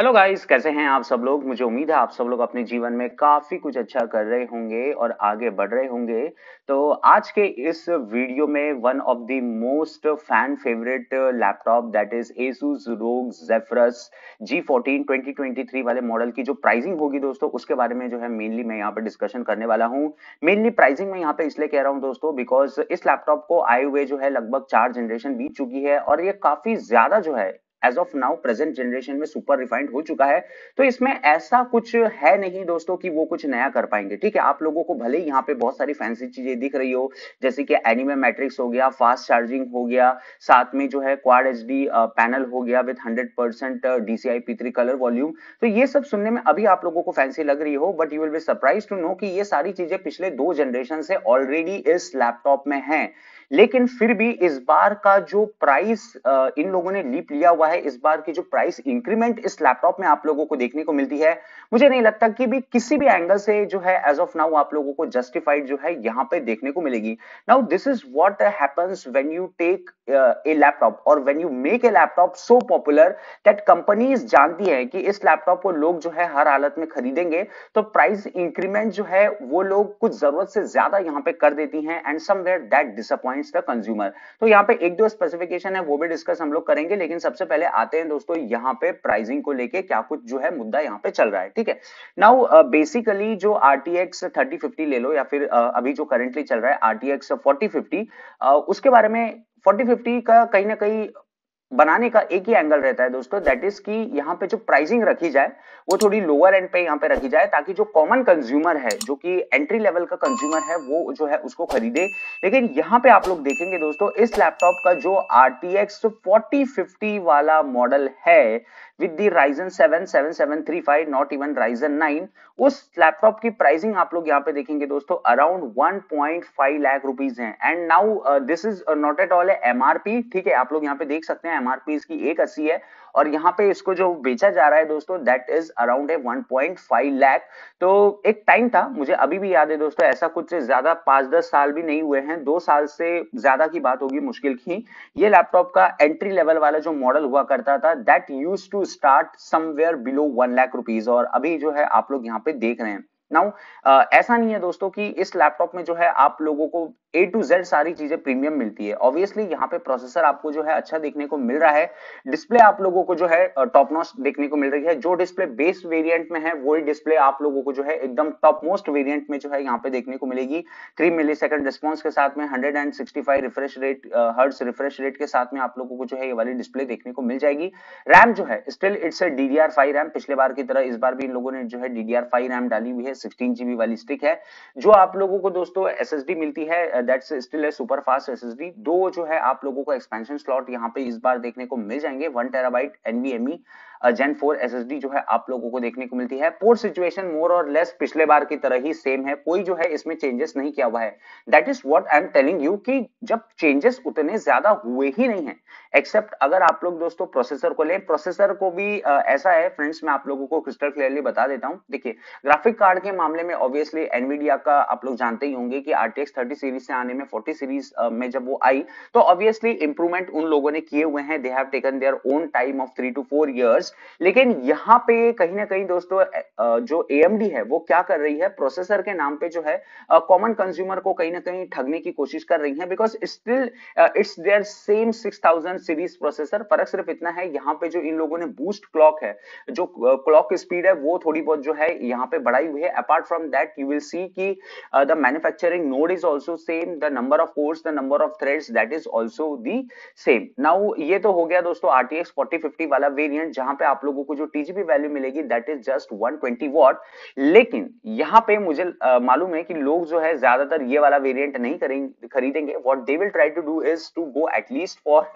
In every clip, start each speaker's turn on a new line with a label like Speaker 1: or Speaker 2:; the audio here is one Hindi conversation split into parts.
Speaker 1: हेलो गाइस कैसे हैं आप सब लोग? मुझे उम्मीद है आप सब लोग अपने जीवन में काफ़ी कुछ अच्छा कर रहे होंगे और आगे बढ़ रहे होंगे। तो आज के इस वीडियो में one of the most fan favourite laptop that is Asus ROG Zephyrus G14 2023 वाले मॉडल की जो प्राइसिंग होगी दोस्तों, उसके बारे में जो है मेनली मैं यहाँ पे डिस्कशन करने वाला हूँ। मेनली प्राइसिंग में यहाँ पे इसलिए कह रहा हूँ दोस्तों बिकॉज़ इस लैपटॉप को आए हुए जो है लगभग चार जनरेशन बीत चुकी है और ये काफ़ी ज़्यादा जो है as of now present generation में सुपर रिफाइंड हो चुका है। तो इसमें ऐसा कुछ है नहीं दोस्तों कि वो कुछ नया कर पाएँगे। ठीक है, आप लोगों को भले ही यहाँ पे बहुत सारी फैंसी चीज़ें दिख रही हो, जैसे कि एनिमे मैट्रिक्स हो गया फास्ट चार्जिंग हो गया, साथ में जो है क्वाड एच डी पैनल हो गया with hundred percent DCI P colour volume तो ये सब सुनने में अभी आप लोगों को फैंसी लग रही हो but you will be surprise to know कि ये सारी चीज़ें पिछले दो जनरेशन से ऑलरेडी इस लैपटॉप में है। लेकिन फिर भी इस बार का जो प्राइस इन लोगों ने लीप लिया हुआ है, इस बार की जो प्राइस इंक्रीमेंट इस लैपटॉप में आप लोगों को देखने को मिलती है। मुझे नहीं लगता कि भी किसी भी एंगल से जो है एज ऑफ़ नाउ आप लोगों को जस्टिफाइड जो है, यहाँ पे देखने को मिलेगी। Now this is what happens when you take a laptop और when you make a laptop so popular that companies जानती है कि इस लैपटॉप को लोग जो है, हर हालत में खरीदेंगे तो प्राइस इंक्रीमेंट जो है, वो लोग कुछ ज़रूरत से ज़्यादा यहाँ पे कर देती है and somewhere that disappoint points the consumer तो यहाँ पे एक दो स्पेसिफिकेशन है वो भी डिस्कस हम लोग करेंगे लेकिन सबसे पहले आते हैं दोस्तों यहाँ पे प्राइसिंग को लेके क्या कुछ जो है मुद्दा यहाँ पे चल रहा है ठीक है? नाउ बेसिकली uh, जो R T X thirty fifty ले लो या फिर uh, अभी जो करेंटली चल रहा है R T X forty fifty उसके बारे में फोर्टी फिफ्टी का कहीं ना कहीं बनाने का एक ही एंगल रहता है दोस्तों दैट इज़ कि यहाँ पे जो प्राइसिंग रखी जाए, वो थोड़ी लोअर एंड पे यहाँ पे रखी जाए, ताकि जो कॉमन कंज्यूमर है, जो कि एंट्री लेवल का कंज्यूमर है, वो जो है उसको खरीदे। लेकिन यहाँ पे आप लोग देखेंगे दोस्तों, इस लैपटॉप का जो आर टी एक्स वाला मॉडल है with the Ryzen 7 7735 not even Ryzen nine उस लैपटॉप की प्राइसिंग आप लोग यहाँ पे देखेंगे दोस्तों अराउंड 1.5 लाख रुपीज़ है। And now this is not at all MRP ठीक है, आप लोग यहाँ पे देख सकते हैं एमआरपी इसकी एक अस्सी है। और यहाँ पे इसको जो बेचा जा रहा है दोस्तों that is around a 1.5 lakh तो एक टाइम था, मुझे अभी भी याद है दोस्तों, ऐसा कुछ ज़्यादा पाँच दस साल भी नहीं हुए हैं। दो साल से ज़्यादा की बात होगी, मुश्किल की। ये लैपटॉप का एंट्री लेवल वाला जो मॉडल हुआ करता था that use to start somewhere below one lakh rupees और अभी जो है, आप लोग यहाँ पे देख रहे हैं। नाउ uh, ऐसा नहीं है दोस्तों कि इस लैपटॉप में जो है आप लोगों को ए टू जेड सारी चीज़ें प्रीमियम मिलती है। ऑब्वियसली यहाँ पे प्रोसेसर आपको जो है अच्छा देखने को मिल रहा है। डिस्प्ले आप लोगों को जो है टॉप नॉच देखने को मिल रही है। जो डिस्प्ले बेस वेरिएंट में है वही डिस्प्ले आप लोगों को जो है एकदम टॉप मोस्ट वेरिएंट में जो है यहाँ पे देखने को मिलेगी। थ्री मिली सेकंड रिस्पॉन्स के साथ में hundred and sixty five refresh rate hertz refresh rate के साथ में आप लोगों को जो है ये वाली डिस्प्ले देखने को मिल जाएगी। रैम जो है still it's D D RAM पिछले बार की तरह इस बार भी इन लोगों ने जो है डी रैम डाली हुई है। सिक्सटीन जीबी वाली स्टिक है, जो आप लोगों को दोस्तों एस एस डी मिलती है दैट्स स्टिल है सुपर फास्ट एसएसडी दो जो है आप लोगों को एक्सपेंशन स्लॉट यहाँ पे इस बार देखने को मिल जाएँगे one terabyte NVMe gen four S जो है आप लोगों को देखने को मिलती है। पोर्ट सिचुएशन मोर और लेस पिछले बार की तरह ही सेम है। कोई जो है इसमें चेंजेस नहीं किया हुआ है। That is what I am telling you कि जब चेंजेस उतने ज़्यादा हुए ही नहीं है एक्सेप्ट अगर आप लोग दोस्तों प्रोसेसर को ले। प्रोसेसर को भी आ, ऐसा है फ्रेंड्स मैं आप लोगों को क्रिस्टल क्लियरली बता देता हूँ। देखिए ग्राफिक कार्ड के मामले में ऑब्वियसली एनवीडिया का आप लोग जानते ही होंगे कि आरटीएक्स 30 सीरीज़ से आने में 40 सीरीज़ में जब वो आई तो ऑब्वियसली इंप्रूवमेंट उन लोगों ने किए हुए हैं। They have taken their own time of three to four years लेकिन यहाँ पे कहीं ना कहीं दोस्तों जो एएमडी है, वो क्या कर रही है? प्रोसेसर के नाम पे जो है कॉमन कंज्यूमर को कहीं ना कहीं ठगने की कोशिश कर रही है because still it's their same 6000 series processor फ़र्क सिर्फ़ इतना है, यहाँ पे जो इन लोगों ने बूस्ट क्लॉक है, जो क्लॉक स्पीड है, वो थोड़ी बहुत जो है यहाँ पे बढ़ाई हुई है। Apart from that you will see की the manufacturing node is also same the number of cores the number of threads that is also the same now ये तो हो गया दोस्तों आरटीएक्स 4050 वाला वेरिएंट जहाँ पे आप लोगों को जो टीजीपी वैल्यू मिलेगी दैट इज़ जस्ट 120 वॉट लेकिन यहाँ पे मुझे मालूम है कि लोग जो है ज़्यादातर ये वाला वेरिएंट नहीं करेंगे खरीदेंगे। What they will try to do is to go at least for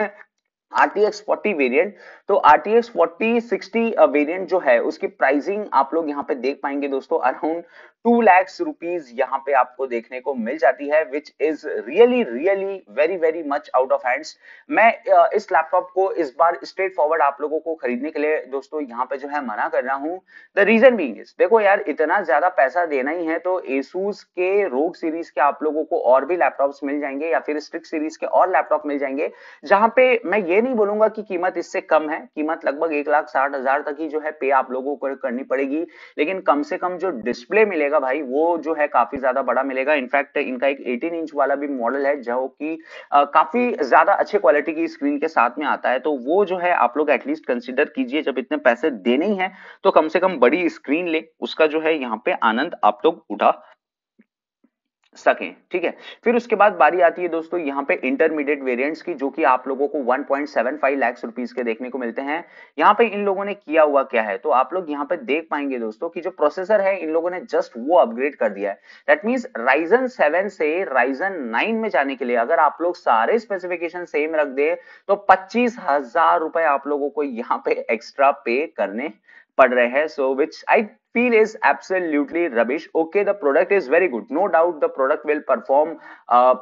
Speaker 1: RTX 40 variant तो RTX 40 60 वेरिएंट जो है, उसकी प्राइसिंग आप लोग यहाँ पे देख पाएँगे दोस्तों अराउंड टू लैक्स रुपीज़ यहाँ पे आपको देखने को मिल जाती है which is really really very very much out of hands मैं इस लैपटॉप को इस बार स्ट्रेट फॉरवर्ड आप लोगों को खरीदने के लिए दोस्तों यहाँ पे जो है मना कर रहा हूँ। द रीजन इज़ देखो यार, इतना ज़्यादा पैसा देना ही है तो एसूस के रोग सीरीज़ के आप लोगों को और भी लैपटॉप्स मिल जाएँगे या फिर स्ट्रिक सीरीज़ के और लैपटॉप मिल जाएँगे, जहाँ पे मैं ये नहीं बोलूँगा कि कीमत इससे कम है। कीमत लगभग एक लाख साठ हज़ार तक ही जो है पे आप लोगों को करनी पड़ेगी। लेकिन कम से कम जो डिस्प्ले मिलेगा भाई, वो जो है काफ़ी ज़्यादा बड़ा मिलेगा। इनफैक्ट इनका एक 18 इंच वाला भी मॉडल है, जो कि काफ़ी ज़्यादा अच्छे क्वालिटी की स्क्रीन के साथ में आता है। तो वो जो है आप लोग एटलीस्ट कंसिडर कीजिए, जब इतने पैसे देने ही है तो कम से कम बड़ी स्क्रीन ले। उसका जो है यहाँ पे आनंद आप लोग उठा सकें ठीक है? फिर उसके बाद बारी आती है दोस्तों, यहाँ पे इंटरमीडिएट वेरिएंट्स की, जो कि आप लोगों को 1.75 लाख रुपीस के देखने को मिलते हैं। यहाँ पे इन लोगों ने किया हुआ क्या है? तो आप लोग यहाँ पे देख पाएँगे दोस्तों कि जो प्रोसेसर है, इन लोगों ने जस्ट वो अपग्रेड कर दिया है। दैट मीन राइजन सेवन से राइजन नाइन में जाने के लिए अगर आप लोग सारे स्पेसिफिकेशन सेम रख दे तो पच्चीस आप लोगों को यहाँ पे एक्स्ट्रा पे करने पड़ रहे हैं so which I feel is absolutely rubbish. Okay the product is very good. No doubt the product will perform uh,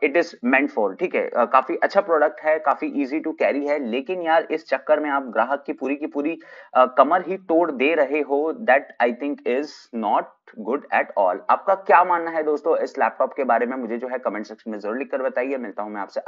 Speaker 1: it is meant for. ठीक है uh, काफ़ी अच्छा प्रोडक्ट है काफ़ी इजी टू कैरी है लेकिन यार इस चक्कर में आप ग्राहक की पूरी की पूरी uh, कमर ही तोड़ दे रहे हो that I think is not good at all आपका क्या मानना है दोस्तों इस लैपटॉप के बारे में? मुझे जो है कमेंट सेक्शन में ज़रूर लिखकर बताइए। मिलता हूँ मैं आपसे